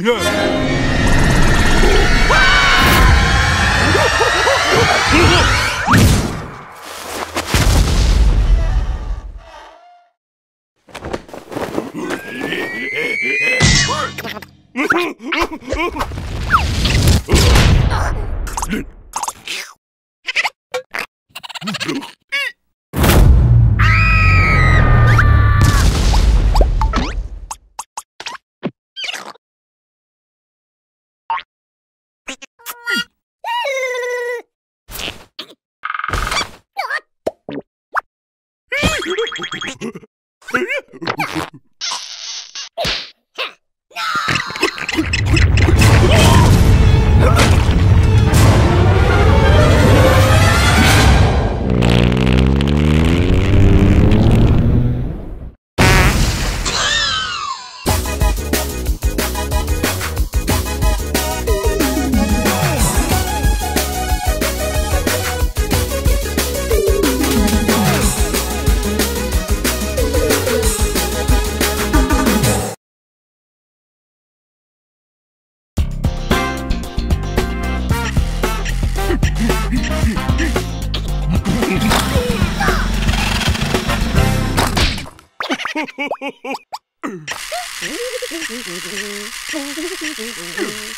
you Ha ha ha ha!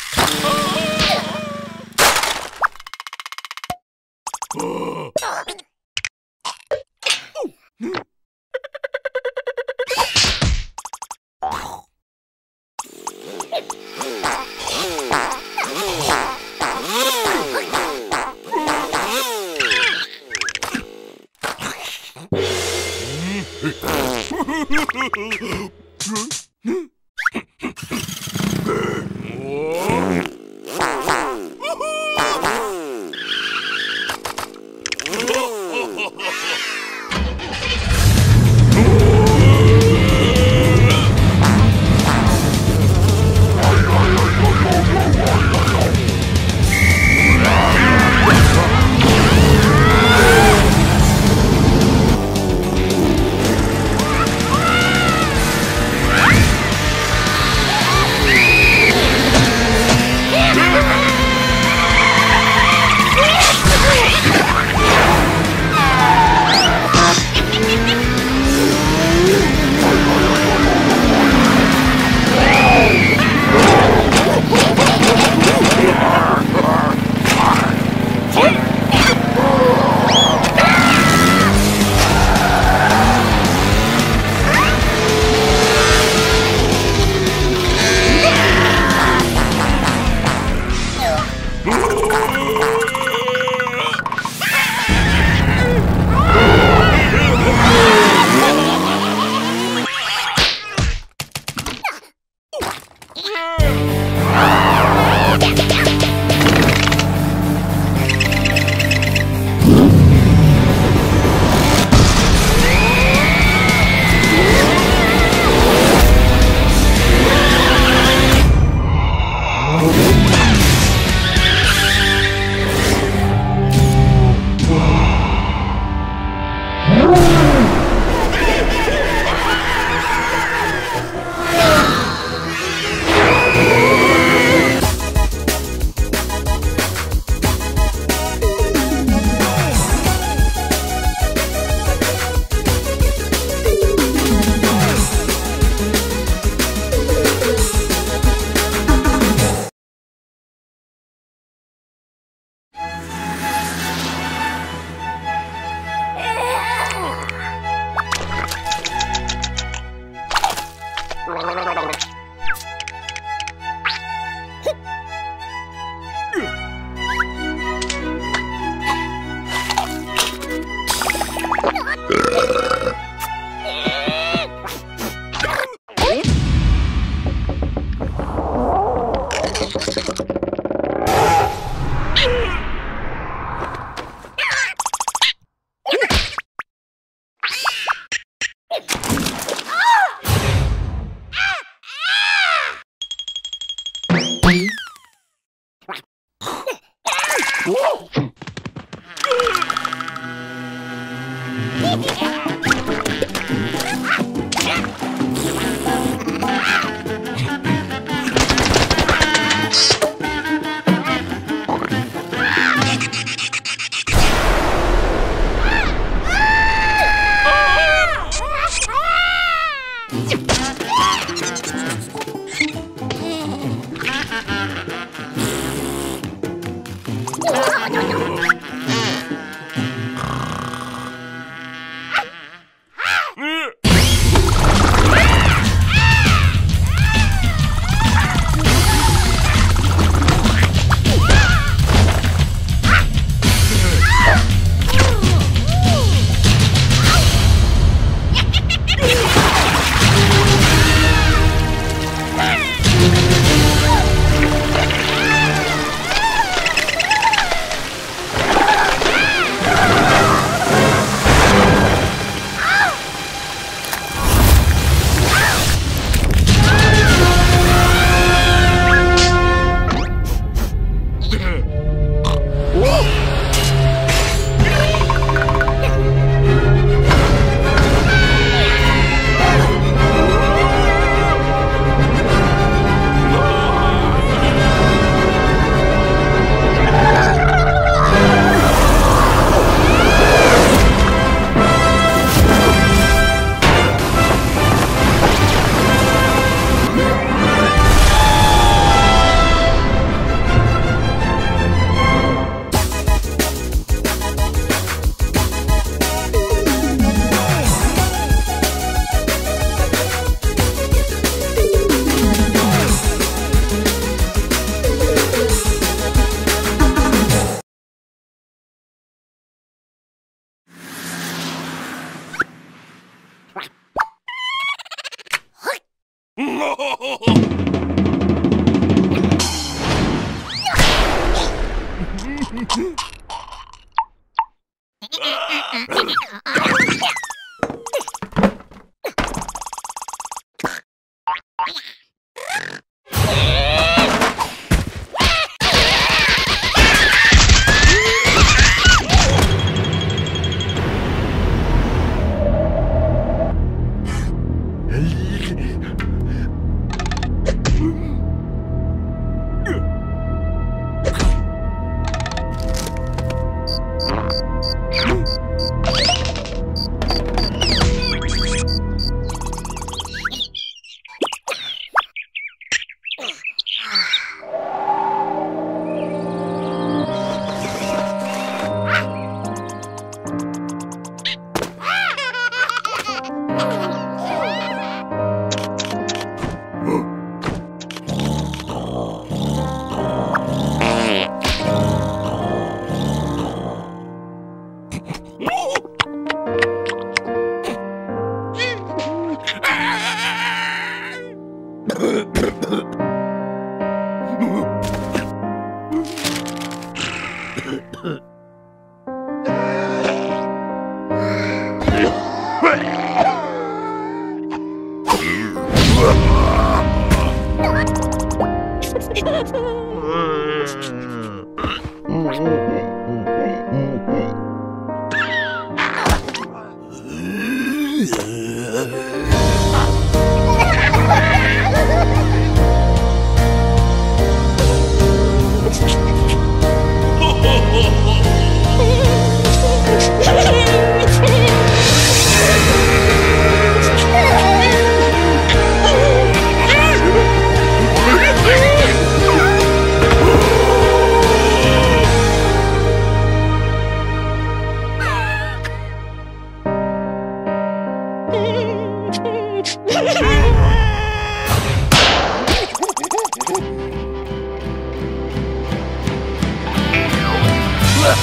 Ha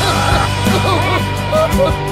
ha ha!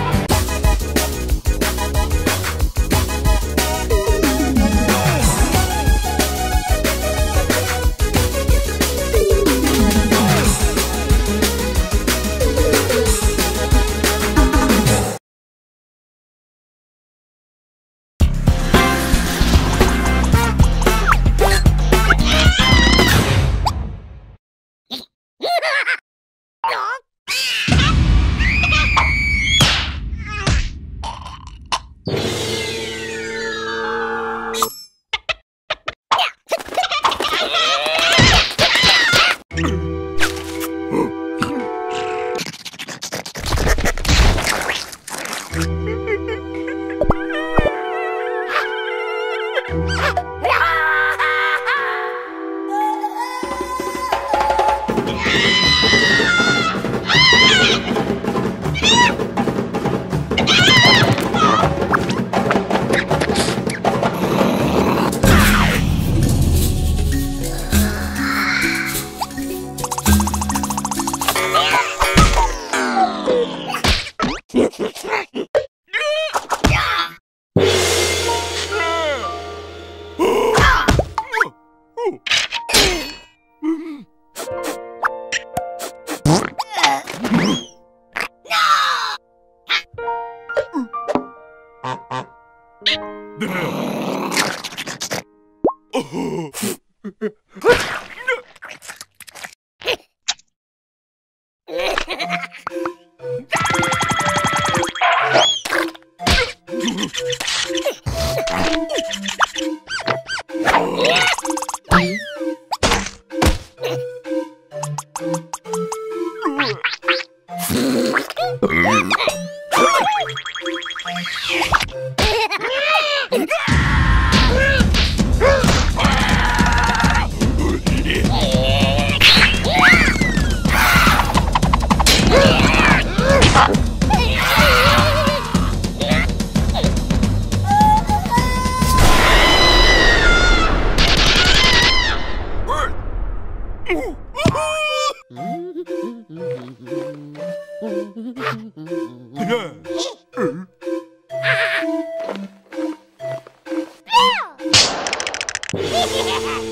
yeah.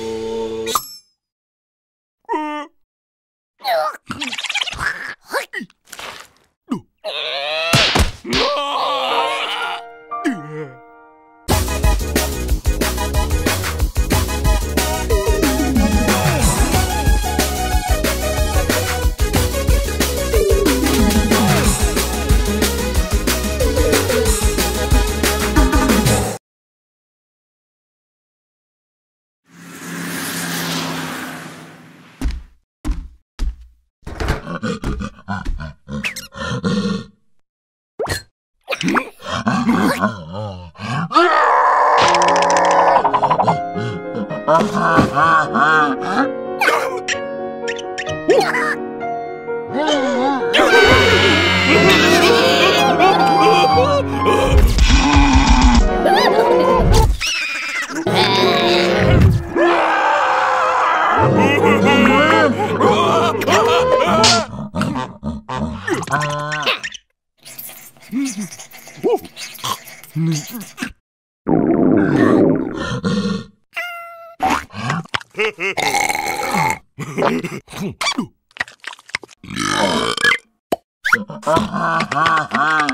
Ha ha ha ha!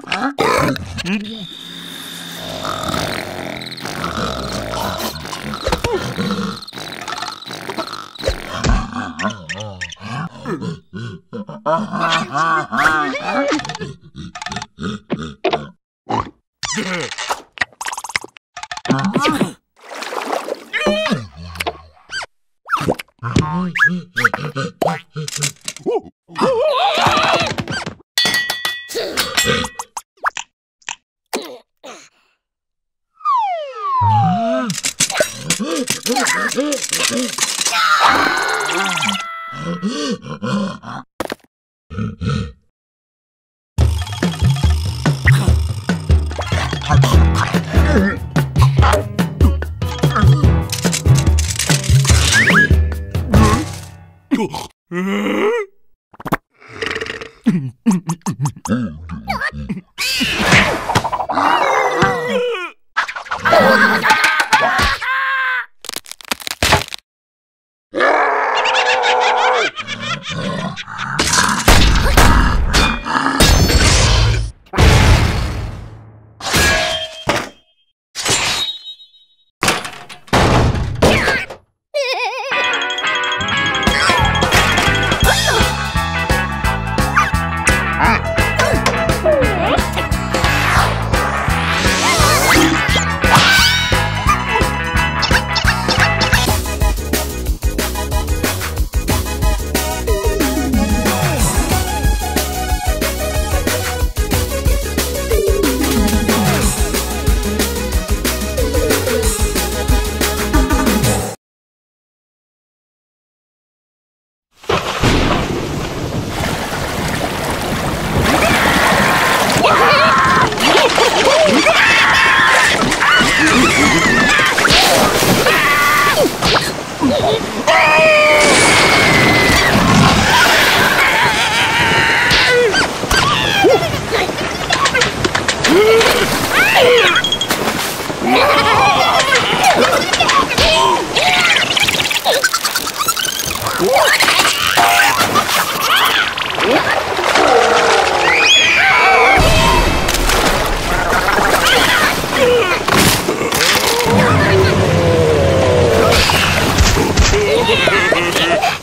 Ha ha ha!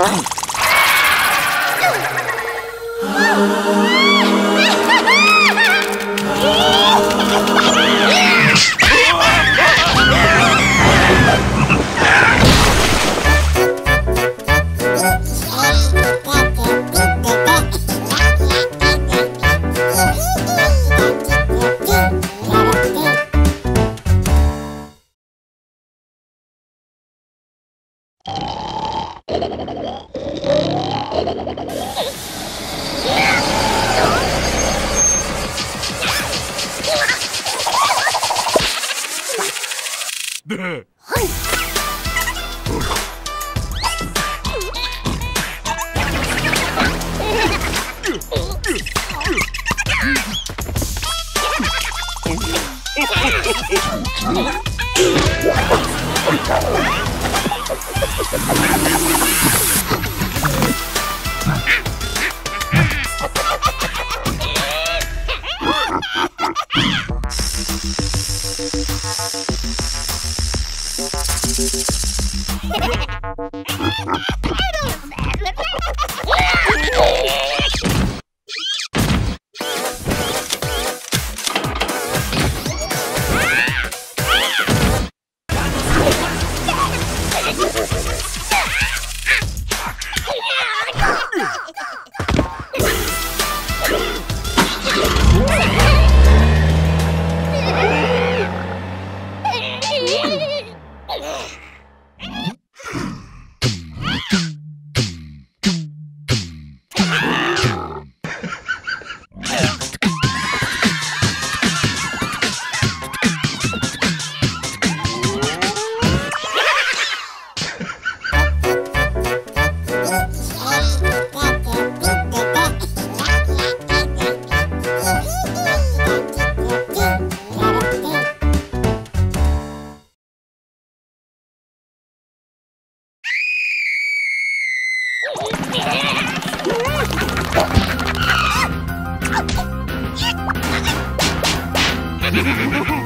Huh? あれ Woohoo!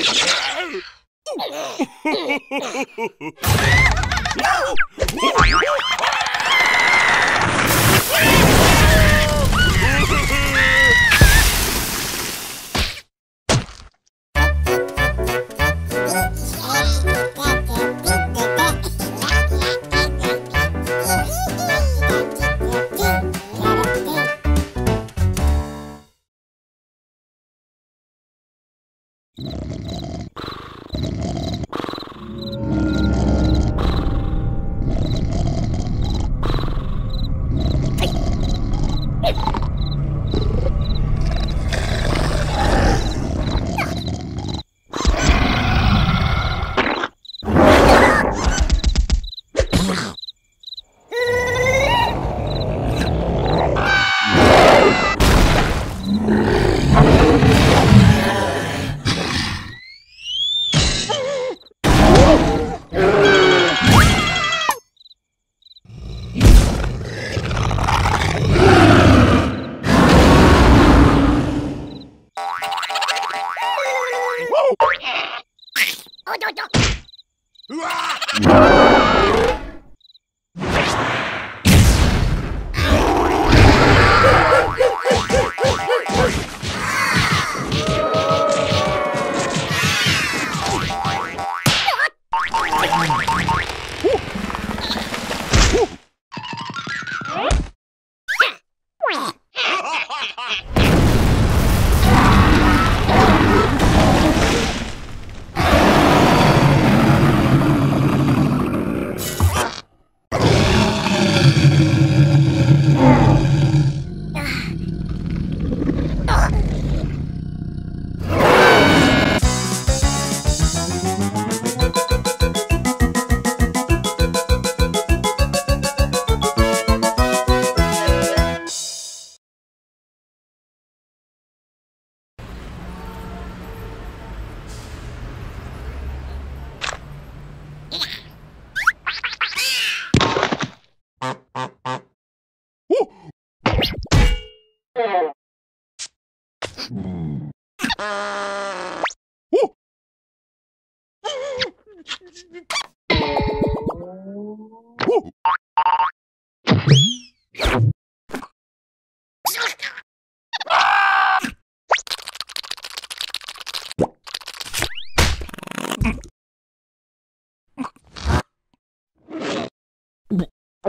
no!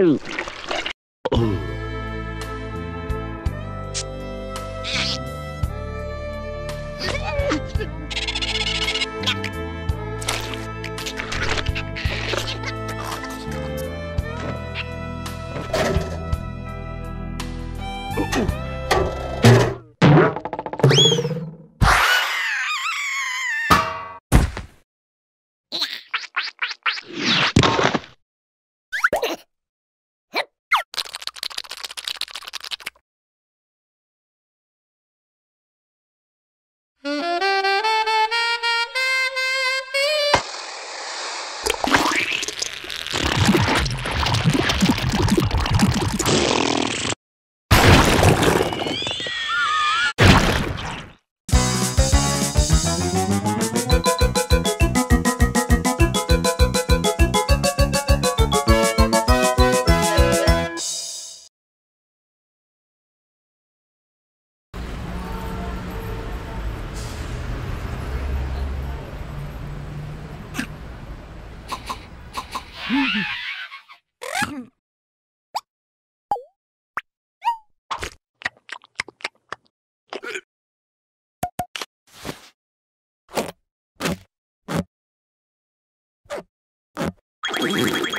Ooh. Wait, wait, wait.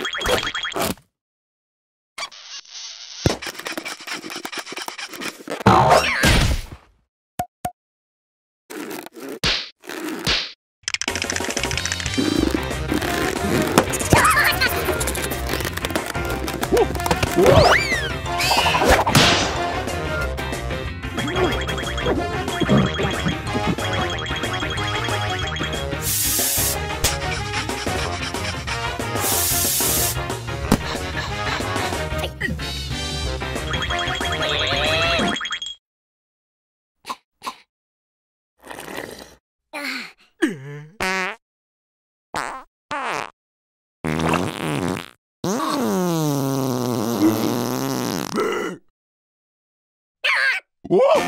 Whoa!